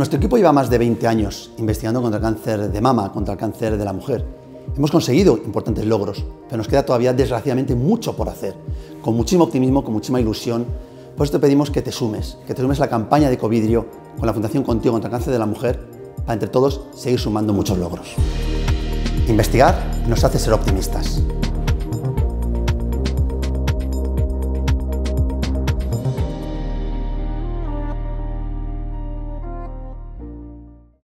Nuestro equipo lleva más de 20 años investigando contra el cáncer de mama, contra el cáncer de la mujer. Hemos conseguido importantes logros, pero nos queda todavía desgraciadamente mucho por hacer. Con muchísimo optimismo, con muchísima ilusión, por esto te pedimos que te sumes, que te sumes a la campaña de Covidrio con la Fundación Contigo contra el Cáncer de la Mujer para entre todos seguir sumando muchos logros. Investigar nos hace ser optimistas.